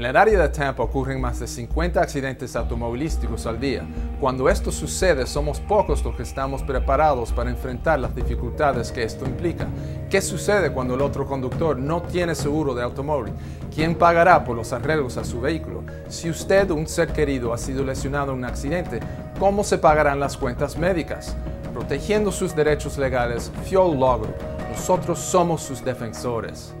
En el área de Tampa ocurren más de 50 accidentes automovilísticos al día. Cuando esto sucede, somos pocos los que estamos preparados para enfrentar las dificultades que esto implica. ¿Qué sucede cuando el otro conductor no tiene seguro de automóvil? ¿Quién pagará por los arreglos a su vehículo? Si usted o un ser querido ha sido lesionado en un accidente, ¿cómo se pagarán las cuentas médicas? Protegiendo sus derechos legales, Fuel Law Group. Nosotros somos sus defensores.